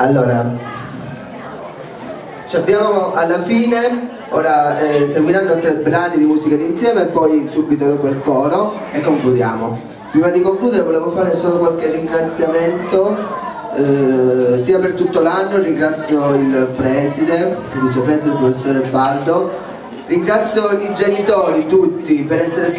Allora, ci abbiamo alla fine, ora eh, seguiranno tre brani di musica d'insieme e poi subito dopo il coro e concludiamo. Prima di concludere volevo fare solo qualche ringraziamento eh, sia per tutto l'anno, ringrazio il preside, il vicepresidente, il professore Baldo, ringrazio i genitori tutti per essere stati